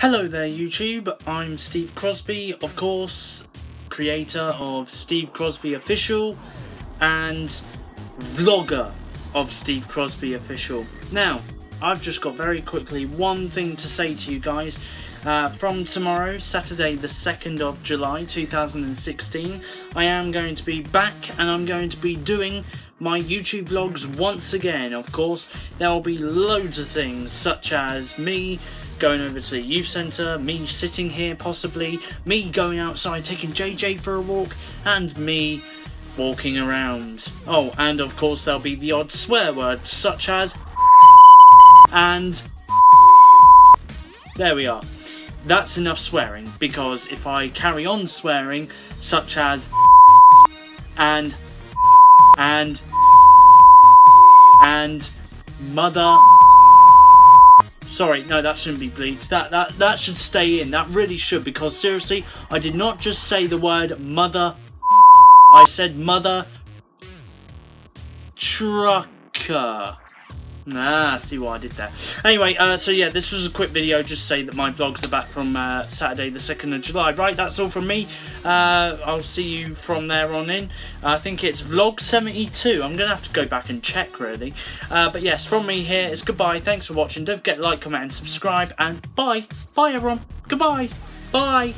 Hello there YouTube, I'm Steve Crosby, of course, creator of Steve Crosby Official and vlogger of Steve Crosby Official. Now, I've just got very quickly one thing to say to you guys. Uh, from tomorrow, Saturday the 2nd of July 2016, I am going to be back and I'm going to be doing my YouTube vlogs once again. Of course, there will be loads of things such as me going over to the youth centre, me sitting here possibly, me going outside taking JJ for a walk, and me walking around. Oh, and of course there'll be the odd swear word such as and there we are. That's enough swearing because if I carry on swearing such as and and and mother Sorry, no, that shouldn't be bleeped. That that that should stay in. That really should because seriously, I did not just say the word mother. I said mother trucker. Ah, see what I did there. Anyway, uh, so yeah, this was a quick video just say that my vlogs are back from uh, Saturday the 2nd of July. Right, that's all from me. Uh, I'll see you from there on in. I think it's vlog 72. I'm going to have to go back and check, really. Uh, but yes, from me here, it's goodbye. Thanks for watching. Don't forget to like, comment, and subscribe. And bye. Bye, everyone. Goodbye. Bye.